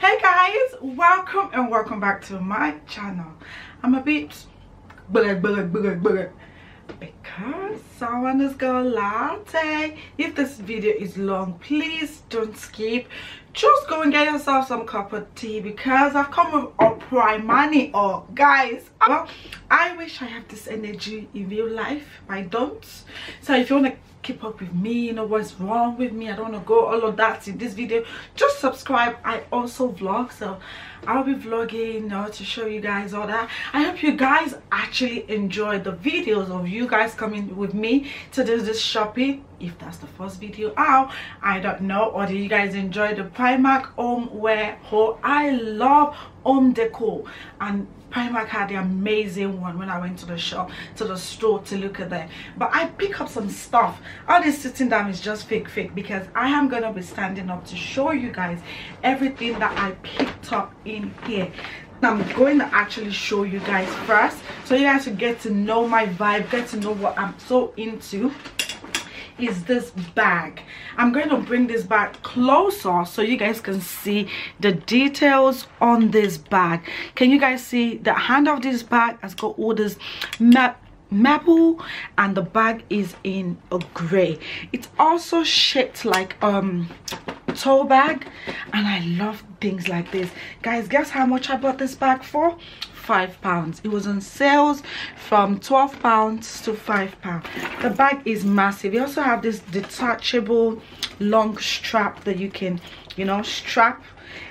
Hey guys, welcome and welcome back to my channel. I'm a bit blah, blah, blah, blah, someone is going latte. If this video is long, please don't skip. Just go and get yourself some cup of tea because I've come with a Primani or oh, guys. Well, I wish I have this energy in real life. I don't. So if you want to keep up with me you know what's wrong with me i don't want to go all of that in this video. Just subscribe i also vlog so i'll be vlogging you know to show you guys all that. I hope you guys actually enjoy the videos of you guys coming with me to do this shopping. If that's the first video out i don't know or do you guys enjoy the primark home wear haul? I love home decor and Primark had the amazing one when I went to the shop, to the store to look at them. But I pick up some stuff. All this sitting down is just fake fake because I am going to be standing up to show you guys everything that I picked up in here. I'm going to actually show you guys first so you guys will get to know my vibe, get to know what I'm so into is this bag. I'm going to bring this bag closer so you guys can see the details on this bag. Can you guys see the hand of this bag has got all this map maple and the bag is in a gray. It's also shaped like um tote bag and i love things like this. Guys guess how much i bought this bag for five pounds. It was on sales from 12 pounds to five pounds. The bag is massive. You also have this detachable long strap that you can you know strap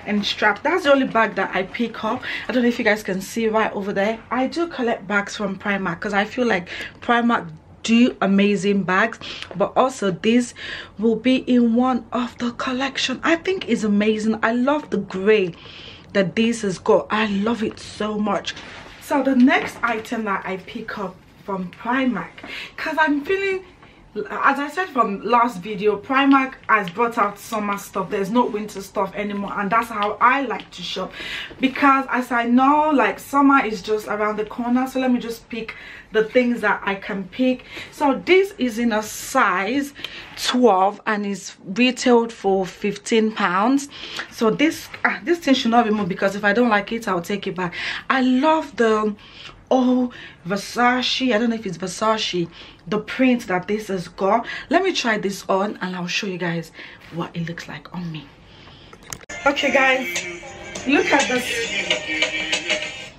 and strap. That's the only bag that i pick up. I don't know if you guys can see right over there. I do collect bags from primark because i feel like primark do amazing bags but also this will be in one of the collection. I think is amazing. I love the gray that this has got. I love it so much. So the next item that i pick up from primark because i'm feeling as i said from last video primark has brought out summer stuff. There's no winter stuff anymore and that's how i like to shop. Because as i know like summer is just around the corner so let me just pick the things that i can pick. So this is in a size 12 and is retailed for 15 pounds. So this uh, this thing should not be moved because if i don't like it i'll take it back. I love the oh versace. I don't know if it's versace the print that this has got. Let me try this on and i'll show you guys what it looks like on me. Okay guys. Look at this.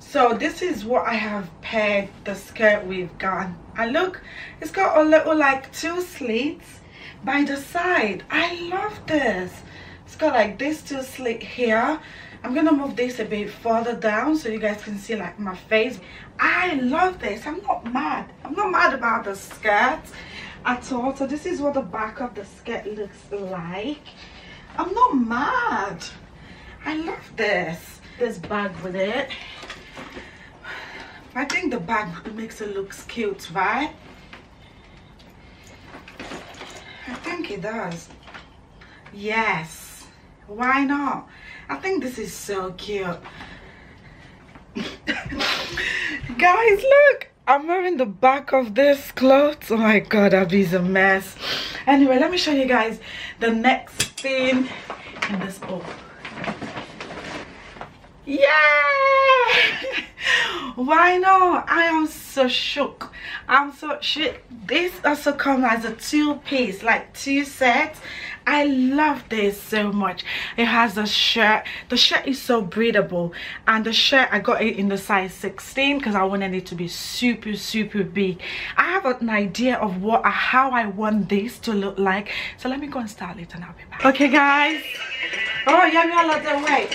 So this is what i have paired the skirt with gun and look it's got a little like two slits by the side. I love this. It's got like this two slit here i'm gonna move this a bit further down so you guys can see like my face. I love this. I'm not mad. I'm not mad about the skirt at all. So this is what the back of the skirt looks like. I'm not mad. I love this. This bag with it. I think the bag makes it look cute right? I think it does. Yes. Why not I think this is so cute. Guys, look. I'm wearing the back of this clothes. Oh my god, that is a mess. Anyway, let me show you guys the next thing in this book. Yeah! Why not? I am so shook. I'm so shook. This also comes as a two piece, like two sets I love this so much. It has a shirt. The shirt is so breathable. And the shirt, I got it in the size 16 because I wanted it to be super, super big. I have an idea of what how I want this to look like. So let me go and style it and I'll be back. Okay, guys. Oh, yeah, me all the way.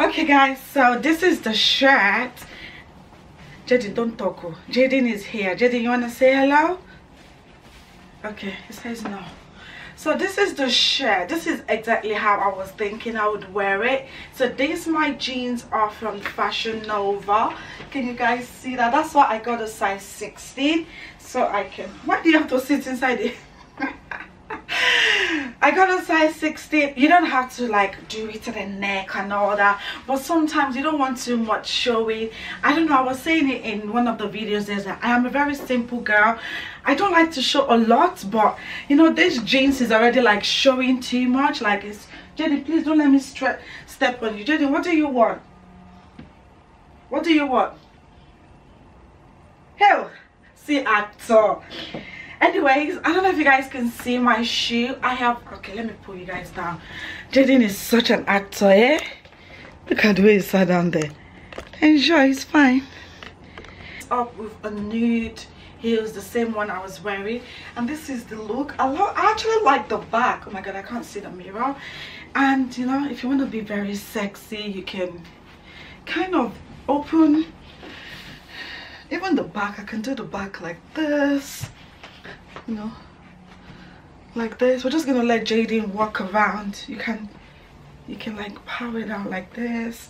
Okay, guys. So this is the shirt. Jaden, don't talk. Oh. Jaden is here. Jaden, you want to say hello? Okay, he says no so this is the shirt. This is exactly how i was thinking i would wear it. So these my jeans are from fashion nova. Can you guys see that? That's why i got a size 16 so i can why do you have to sit inside it I got a size 16. You don't have to like do it to the neck and all that. But sometimes you don't want too much showing. I don't know. I was saying it in one of the videos. There's that I am a very simple girl. I don't like to show a lot. But you know, this jeans is already like showing too much. Like it's, Jenny, please don't let me step on you. Jenny, what do you want? What do you want? Hell, see actor anyways i don't know if you guys can see my shoe. I have okay let me pull you guys down. Jaden is such an actor eh? Look at the way he sat down there. Enjoy it's fine. Up with a nude heels the same one i was wearing. And this is the look. I, love, I actually like the back. Oh my god i can't see the mirror. And you know if you want to be very sexy you can kind of open even the back. I can do the back like this you know like this. We're just gonna let Jaden walk around. You can you can like power it out like this.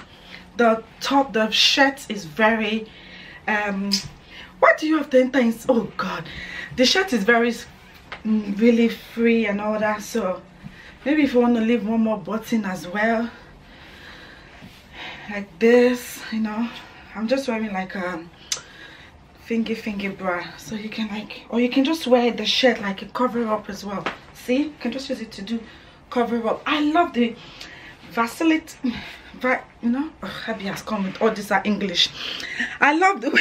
The top the shirt is very um what do you have 10 things oh god. The shirt is very mm, really free and all that so maybe if you want to leave one more button as well like this you know. I'm just wearing like um, fingy fingy bra so you can like or you can just wear the shirt like a cover up as well. See? You can just use it to do cover up. I love the vacillate you know? Oh, happy has come with all these are uh, english. I love the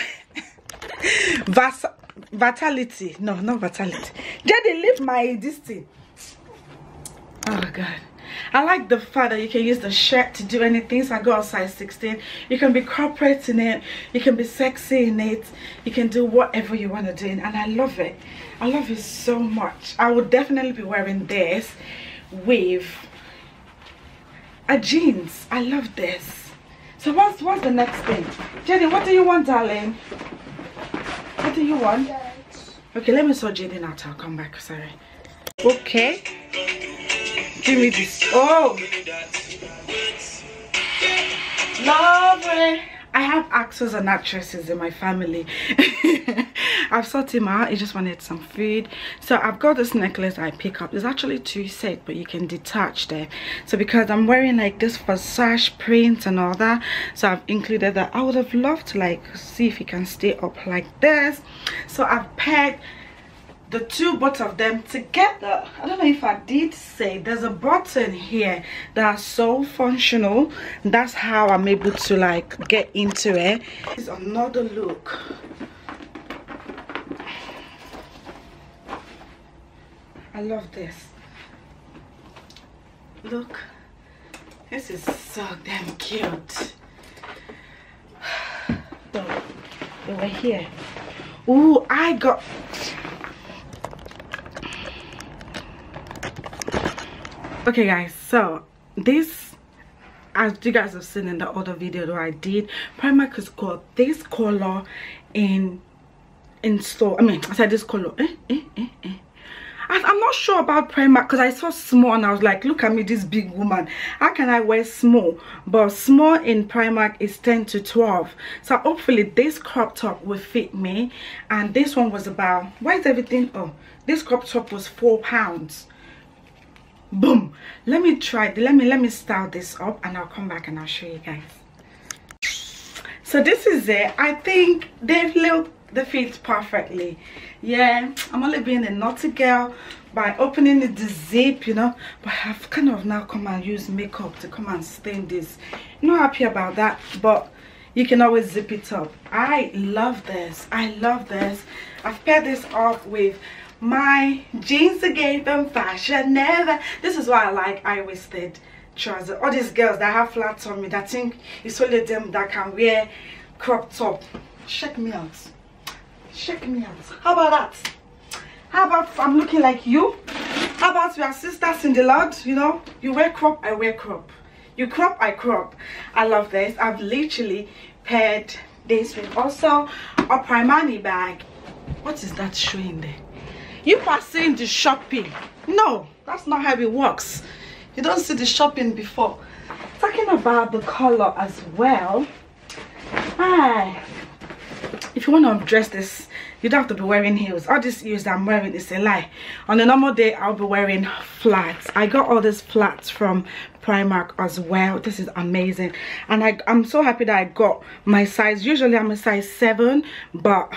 Vas vitality. No not vitality. Did they leave my this thing. Oh god I like the fact that you can use the shirt to do anything. So I got a size 16. You can be corporate in it. You can be sexy in it. You can do whatever you want to do. And I love it. I love it so much. I would definitely be wearing this with a jeans. I love this. So what's, what's the next thing? Jenny, what do you want, darling? What do you want? Okay, let me sort Jenny out. I'll come back. Sorry. Okay. Give me this. Oh. Lovely. I have actors and actresses in my family. I've sought him out. He just wanted some food. So I've got this necklace I pick up. There's actually two sets, but you can detach them. So because I'm wearing like this Versace print and all that, so I've included that. I would have loved to like see if it can stay up like this. So I've paired the two both of them together. I don't know if i did say there's a button here that's so functional. That's how i'm able to like get into it. It's another look. I love this. Look. This is so damn cute. So over here. Oh i got okay guys so this as you guys have seen in the other video that i did primark has got this color in in store i mean i said this color eh, eh, eh, eh. I'm not sure about Primark because I saw small and I was like, look at me, this big woman. How can I wear small? But small in Primark is 10 to 12. So hopefully this crop top will fit me. And this one was about, why is everything? Oh, this crop top was four pounds boom. Let me try let me let me style this up and i'll come back and i'll show you guys. So this is it. I think they've looked the fit perfectly. Yeah i'm only being a naughty girl by opening the zip you know but i've kind of now come and use makeup to come and stain this. Not happy about that but you can always zip it up. I love this. I love this. I've paired this up with my jeans again from fashion nova. This is why i like high-waisted trousers. All these girls that have flat on me that think it's only them that can wear crop top. Check me out. Check me out. How about that? How about i'm looking like you? How about we are sisters in the lord? You know you wear crop i wear crop. You crop i crop. I love this. I've literally paired this with also a primani bag. What is that showing there you are seeing the shopping no that's not how it works. You don't see the shopping before. Talking about the color as well hi if you want to dress this you don't have to be wearing heels. All these heels i'm wearing is a lie. On a normal day i'll be wearing flats. I got all these flats from primark as well. This is amazing. And I, i'm so happy that i got my size. Usually i'm a size 7 but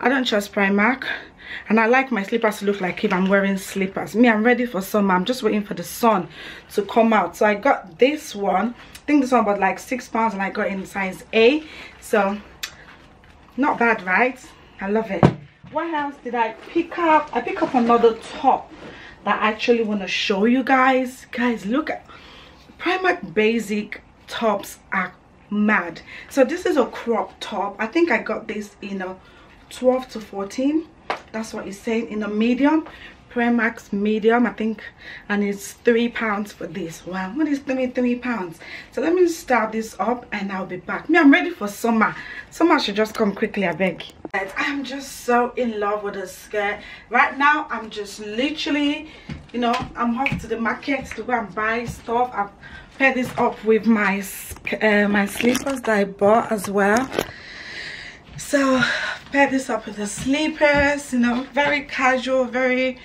i don't trust primark and i like my slippers to look like if i'm wearing slippers. Me i'm ready for summer. I'm just waiting for the sun to come out. So i got this one. I think this one was like six pounds and i got in size a. So not bad right? I love it. What else did i pick up? I pick up another top that i actually want to show you guys. Guys look at primark basic tops are mad. So this is a crop top. I think i got this in a 12 to 14 that's what it's saying in a medium? Primark's medium I think and it's three pounds for this. Wow what is three three pounds? So let me start this up and I'll be back. Me I'm ready for summer. Summer should just come quickly I beg. I'm just so in love with the skirt. Right now I'm just literally you know I'm off to the market to go and buy stuff. I've paired this up with my uh, my slippers that I bought as well. So pair this up with the slippers you know very casual very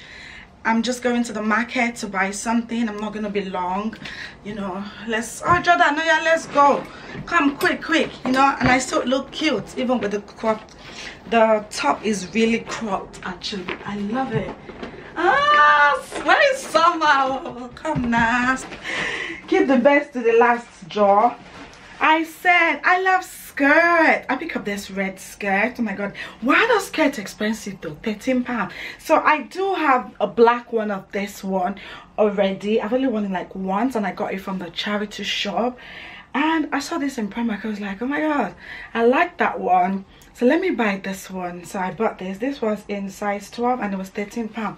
I'm just going to the market to buy something. I'm not to be long, you know. Let's, oh, Jordan, no, yeah, let's go. Come quick, quick, you know. And I still look cute, even with the crop. The top is really cropped, actually. I love it. Ah, where is summer? Oh, come now. Keep the best to the last jaw. I said, I love skirt. I pick up this red skirt. Oh my god. Why are those skirts expensive though? 13 pound so i do have a black one of this one already. I've only worn it like once and i got it from the charity shop. And i saw this in primark. I was like oh my god i like that one. So let me buy this one. So i bought this. This was in size 12 and it was 13 pound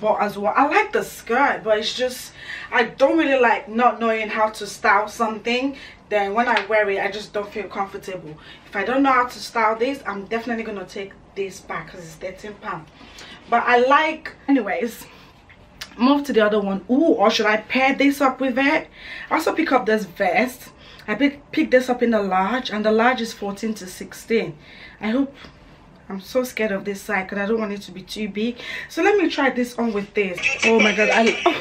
but as well i like the skirt but it's just i don't really like not knowing how to style something then when I wear it I just don't feel comfortable if I don't know how to style this I'm definitely gonna take this back because it's 13 pounds but I like anyways move to the other one Ooh, or should I pair this up with it also pick up this vest I pick, pick this up in the large and the large is 14 to 16 I hope I'm so scared of this side because I don't want it to be too big. So let me try this on with this. Oh my god, I oh,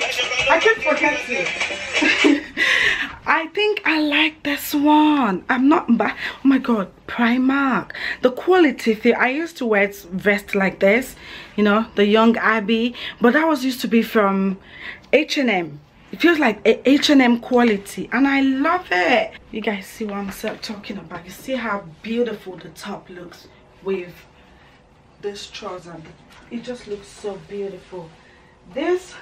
I keep forgetting. I think I like this one. I'm not but oh my god, Primark. The quality thing. I used to wear vest like this, you know, the young Abby, but that was used to be from H&M. It feels like H&M quality and I love it. You guys see what I'm talking about. You see how beautiful the top looks with this trouser it just looks so beautiful this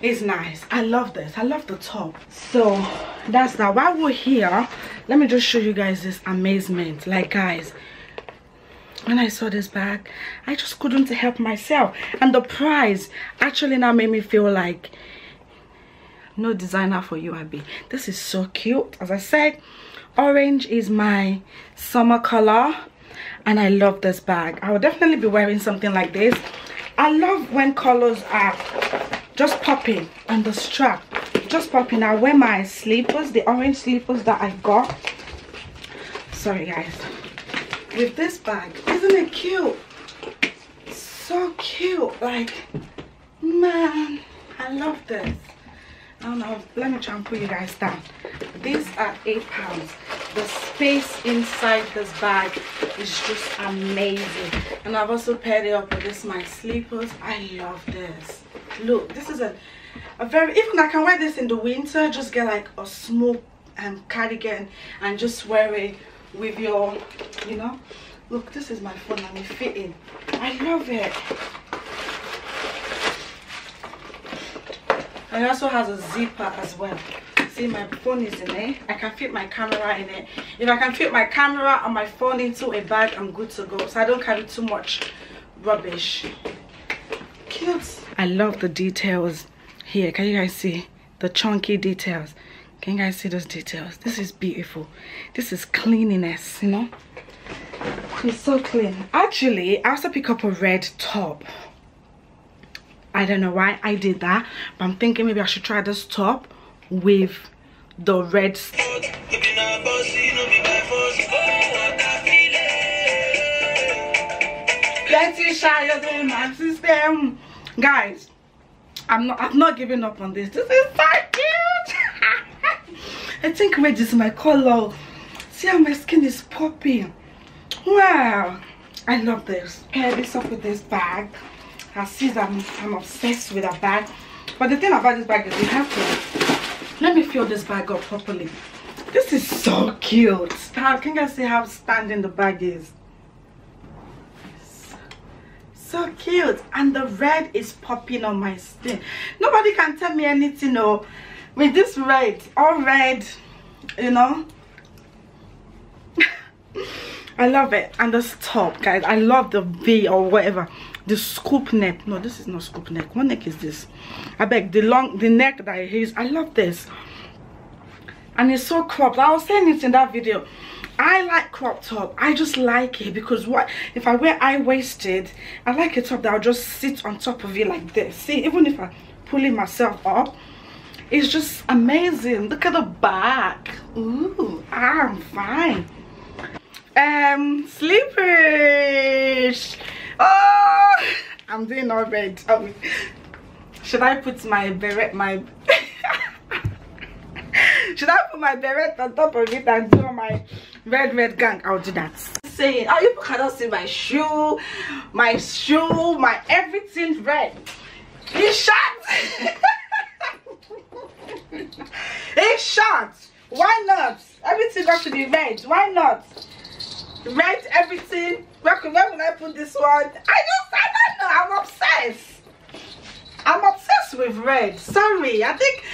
is nice. I love this. I love the top. So that's that while we're here let me just show you guys this amazement. Like guys when i saw this bag i just couldn't help myself. And the price actually now made me feel like no designer for you abby. This is so cute. As i said orange is my summer color and I love this bag. I will definitely be wearing something like this. I love when colors are just popping on the strap. Just popping. I wear my slippers, the orange slippers that I got. Sorry guys. With this bag. Isn't it cute? So cute. Like, man, I love this. I don't know. Let me try and put you guys down. These are eight pounds the space inside this bag is just amazing and i've also paired it up with this my slippers i love this look this is a a very even i can wear this in the winter just get like a small um, cardigan and just wear it with your you know. Look this is my phone and it fitting i love it. And it also has a zipper as well. See my phone is in it. I can fit my camera in it. If i can fit my camera and my phone into a bag i'm good to go. So i don't carry too much rubbish. Cute i love the details here. Can you guys see the chunky details? Can you guys see those details? This is beautiful. This is cleanliness you know? It's so clean. Actually i also pick up a red top. I don't know why I did that but I'm thinking maybe I should try this top with the red system. Guys, I'm not I'm not giving up on this. This is so cute. I think red is my color. See how my skin is popping. Wow. I love this. Okay, this up with this bag. I see that I'm, I'm obsessed with a bag. But the thing about this bag is you have to let me fill this bag up properly. This is so cute. Can you see how standing the bag is? So cute. And the red is popping on my skin. Nobody can tell me anything no. With this red, all red, you know. I love it. And the top, guys. I love the V or whatever. The scoop neck. No, this is not scoop neck. What neck is this? I beg the long the neck that. I love this. And it's so cropped. I was saying it in that video. I like crop top. I just like it because what if I wear high waisted, I like a top that'll just sit on top of it like this. See, even if I pull it myself up, it's just amazing. Look at the back. Ooh, I'm fine um sleepers oh i'm doing all red um, should i put my beret my should i put my beret on top of it and do my red red gang i'll do that saying oh you cannot see my shoe my shoe my everything red it's shot it's shot why not everything got to be red why not Write everything. Where, where will I put this one? I just, I don't know. I'm obsessed. I'm obsessed with red. Sorry. I think,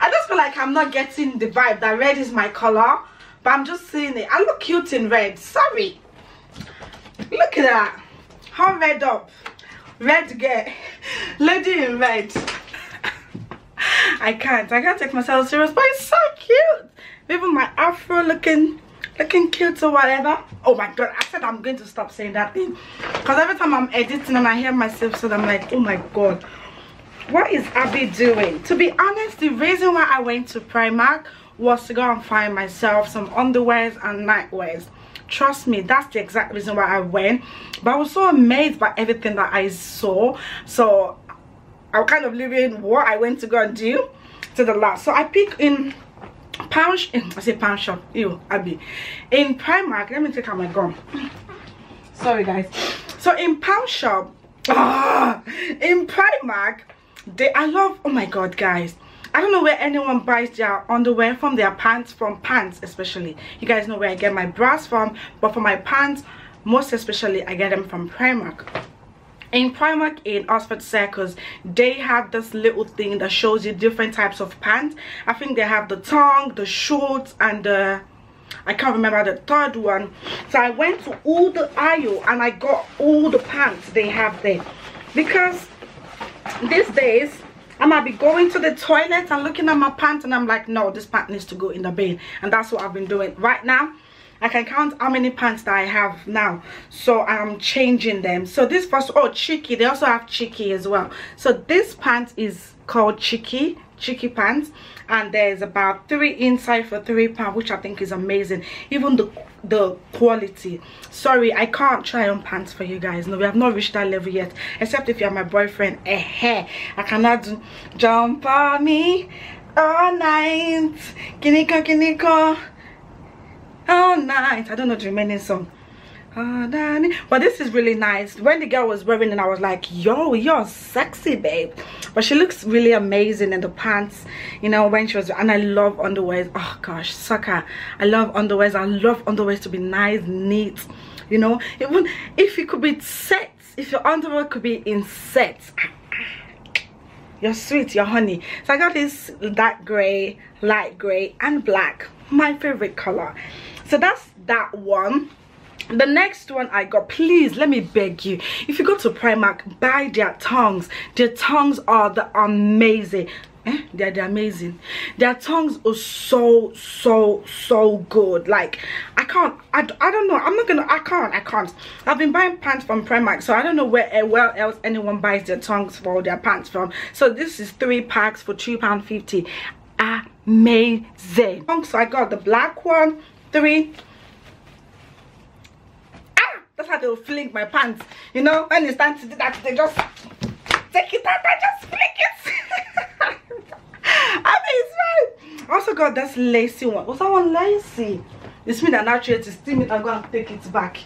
I just feel like I'm not getting the vibe that red is my color. But I'm just seeing it. I look cute in red. Sorry. Look at that. How red up. Red girl. Lady in red. I can't. I can't take myself serious. But it's so cute. Even my afro looking looking cute or whatever oh my god i said i'm going to stop saying that thing because every time i'm editing and i hear myself so i'm like oh my god what is abby doing to be honest the reason why i went to primark was to go and find myself some underwears and nightwears. Trust me that's the exact reason why i went. But i was so amazed by everything that i saw. So i'm kind of leaving what i went to go and do to the last. So i picked in pound i say pound shop. Ew abby. In primark let me take out my gum. Sorry guys. So in pound shop ah, in primark they i love oh my god guys I don't know where anyone buys their underwear from, their pants from pants especially. You guys know where I get my bras from, but for my pants, most especially, I get them from Primark. In primark in oxford circus they have this little thing that shows you different types of pants. I think they have the tongue the shorts and the i can't remember the third one. So i went to all the aisle and i got all the pants they have there. Because these days I might be going to the toilet and looking at my pants and I'm like, no, this pant needs to go in the bin. And that's what I've been doing right now. I can count how many pants that I have now. So I'm changing them. So this first, oh, Cheeky. They also have Cheeky as well. So this pant is called Cheeky, Cheeky pants. And there's about three inside for three pounds, which I think is amazing. Even the the quality sorry i can't try on pants for you guys no we have not reached that level yet except if you're my boyfriend eh, -heh. i cannot do jump on me all night kiniko kiniko all night i don't know the remaining song but this is really nice. When the girl was wearing it i was like yo you're sexy babe. But she looks really amazing in the pants you know when she was and i love underwears. Oh gosh sucker. I love underwears. I love underwears to be nice neat you know. Even if it could be set if your underwear could be in sets you're sweet you're honey. So i got this dark gray light gray and black. My favorite color. So that's that one the next one i got please let me beg you. If you go to primark buy their tongues their tongues are the amazing. Eh? they're, they're amazing. Their tongues are so so so good. Like i can't I, I don't know. I'm not gonna i can't i can't. I've been buying pants from primark so i don't know where where else anyone buys their tongues for their pants from. So this is three packs for two pound 50 amazing. So i got the black one three just how they will fling my pants you know when it's time to do that they just take it out and just flick it I mean it's fine also got this lacy one was that one lacy it's me that now try to steam it and go and take it back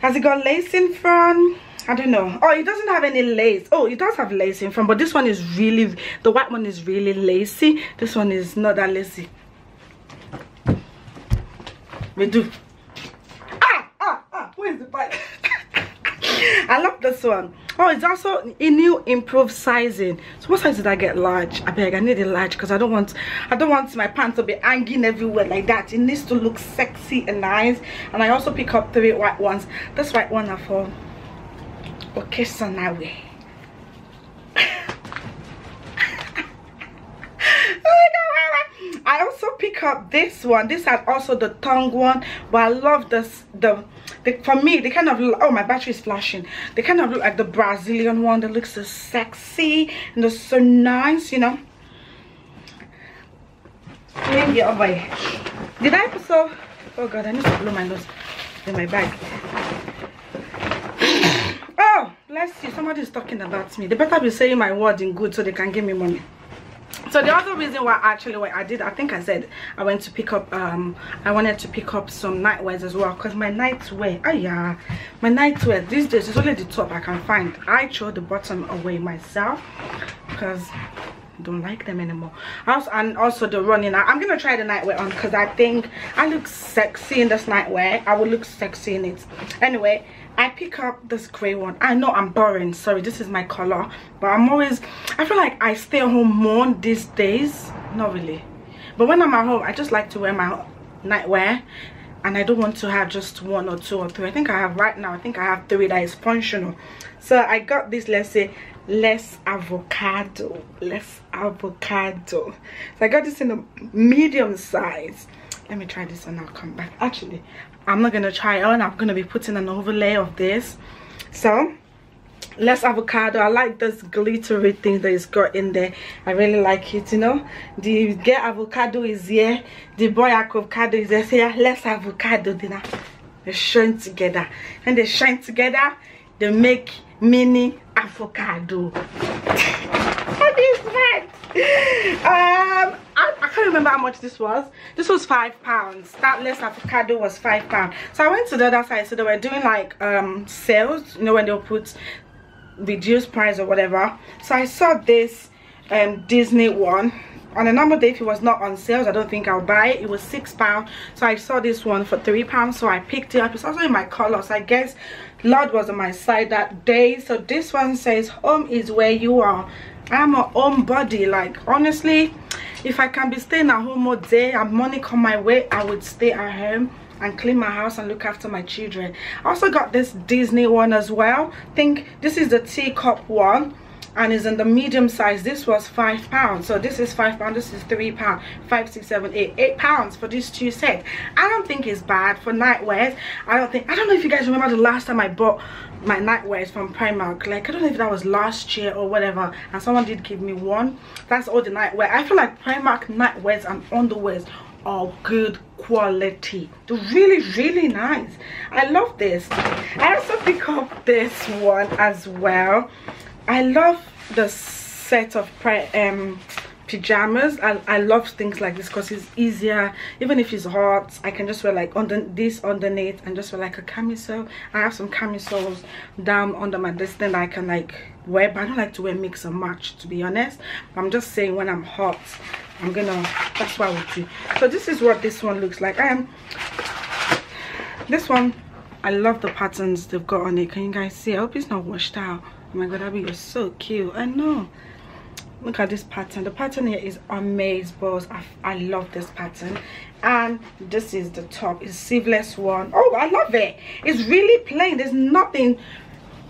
has it got lace in front I don't know. Oh, it doesn't have any lace. Oh, it does have lace in front, but this one is really, the white one is really lacy. This one is not that lacy. We do. Ah, ah, ah, where's the bike? I love this one. Oh, it's also a new improved sizing. So what size did I get? Large. I beg, I need a large because I don't want I don't want my pants to be hanging everywhere like that. It needs to look sexy and nice. And I also pick up three white ones. This white one are for occasionally. I also pick up this one. This has also the tongue one, but I love this. The, the for me, they kind of oh my battery is flashing. They kind of look like the Brazilian one that looks so sexy and they're so nice, you know. Maybe over here. Did I also? Oh god, I need to blow my nose in my bag. Oh, let's see. Somebody is talking about me. They better be saying my word in good so they can give me money so the other reason why actually what i did i think i said i went to pick up um i wanted to pick up some nightwears as well because my nightwear oh yeah my nightwear these days is only the top i can find. I throw the bottom away myself because I don't like them anymore. Also and also the running i'm gonna try the nightwear on because i think i look sexy in this nightwear. I will look sexy in it. Anyway I pick up this gray one. I know I'm boring. Sorry, this is my color. But I'm always... I feel like I stay home more these days. Not really. But when I'm at home, I just like to wear my nightwear. And I don't want to have just one or two or three. I think I have right now. I think I have three that is functional. So I got this, let's say, less avocado. Less avocado. So I got this in a medium size let me try this and i'll come back. Actually i'm not gonna try on. I'm gonna be putting an overlay of this. So less avocado. I like this glittery thing that is got in there. I really like it you know? The girl avocado is here. The boy avocado is yeah less avocado dinner. They shine together. And they shine together they make mini avocado. What is that um I, I can't remember how much this was. This was five pounds. That less avocado was five pounds. So i went to the other side. So they were doing like um sales you know when they'll put reduced price or whatever. So i saw this um disney one. On a normal day if it was not on sales i don't think i'll buy it. It was six pounds. So i saw this one for three pounds. So i picked it up. It's also in my color. So i guess lord was on my side that day. So this one says home is where you are i'm a home body like honestly if i can be staying at home all day and money come my way i would stay at home and clean my house and look after my children. I also got this disney one as well. I think this is the teacup one and is in the medium size. This was five pounds. So this is five pounds this is three pounds five six seven eight eight pounds for these two sets. I don't think it's bad for nightwears i don't think i don't know if you guys remember the last time i bought my nightwears from primark. Like i don't know if that was last year or whatever and someone did give me one. That's all the nightwear i feel like primark nightwears and underwears are good quality. They're really really nice. I love this. I also pick up this one as well I love the set of um, pajamas. I, I love things like this because it's easier. Even if it's hot I can just wear like under this underneath and just wear like a camisole. I have some camisoles down under my this thing I can like wear but I don't like to wear mix and match to be honest. I'm just saying when I'm hot I'm gonna that's what I would do. So this is what this one looks like. I am this one I love the patterns they've got on it. Can you guys see? I hope it's not washed out oh my god abby you're so cute. I know. Look at this pattern. The pattern here is amazing balls. I, I love this pattern. And this is the top. It's sleeveless one. Oh, i love it. It's really plain. There's nothing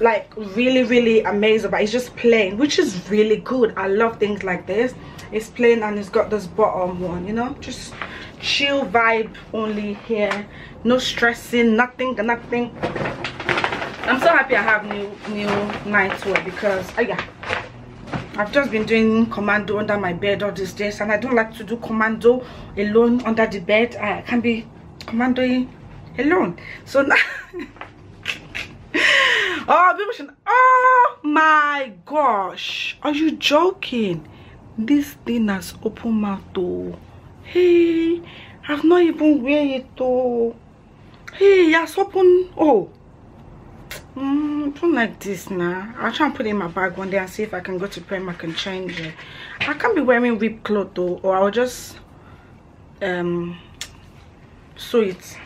like really really amazing but it's just plain which is really good. I love things like this. It's plain and it's got this bottom one you know? Just chill vibe only here. No stressing nothing nothing i'm so happy i have new new nightwear because uh, yeah i've just been doing commando under my bed all these days and i don't like to do commando alone under the bed. I can be commandoing alone. So now oh people should oh my gosh are you joking? This thing has open mouth though hey i've not even wear it though hey has open oh mm, don't like this now i'll try and put it in my bag one day and see if i can go to primark and change it. I can't be wearing whipped cloth though or i'll just um sew it.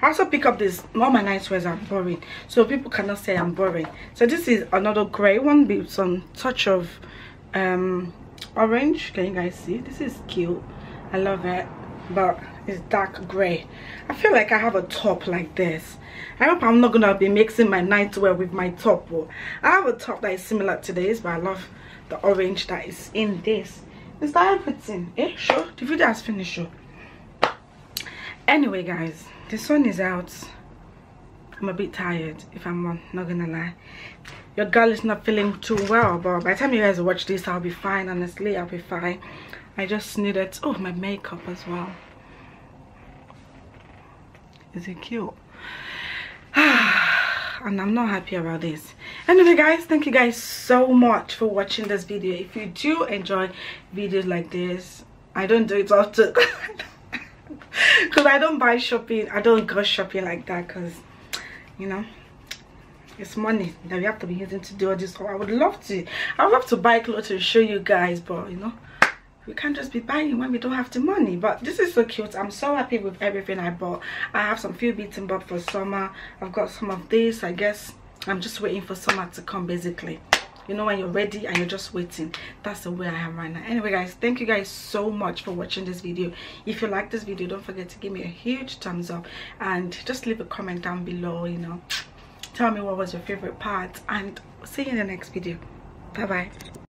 I also pick up this all my nice wears are boring so people cannot say I'm boring. So this is another gray one with some touch of um orange. Can you guys see? This is cute. I love it. But it's dark gray I feel like I have a top like this. I hope I'm not gonna be mixing my nightwear with my top but I have a top that is similar to this but I love the orange that is in this. Is that everything? Eh sure. The video has finished sure. Anyway guys the sun is out. I'm a bit tired if i'm not gonna lie. Your girl is not feeling too well but by the time you guys watch this i'll be fine honestly i'll be fine. I just needed oh my makeup as well is it cute? And i'm not happy about this. Anyway guys thank you guys so much for watching this video. If you do enjoy videos like this i don't do it often. Because i don't buy shopping. I don't go shopping like that because you know it's money that we have to be using to do all this so i would love to i would love to buy clothes to show you guys but you know we can't just be buying when we don't have the money. But this is so cute. I'm so happy with everything i bought. I have some few bits and bobs for summer. I've got some of this i guess. I'm just waiting for summer to come basically. You know when you're ready and you're just waiting. That's the way i am right now. Anyway guys thank you guys so much for watching this video. If you like this video don't forget to give me a huge thumbs up and just leave a comment down below you know. Tell me what was your favorite part and see you in the next video. Bye bye